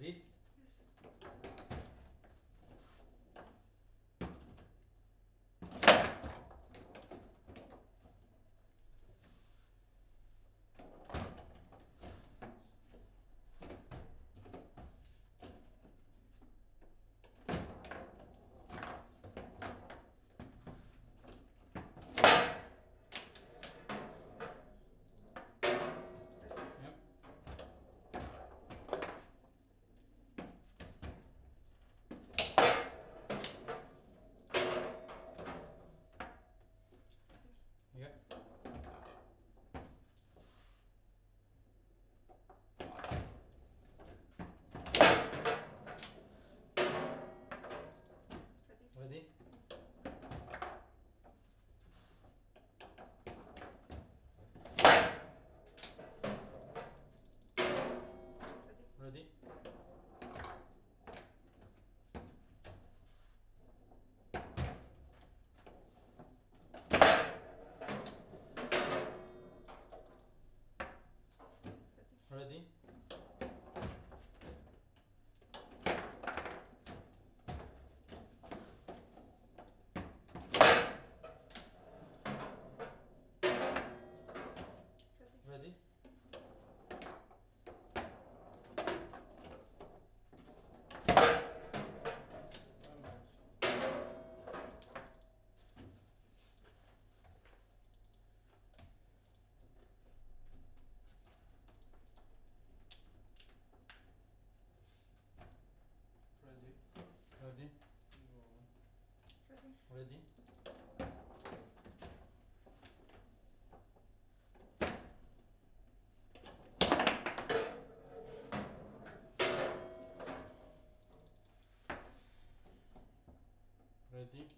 lever. On l'a dit. Ready?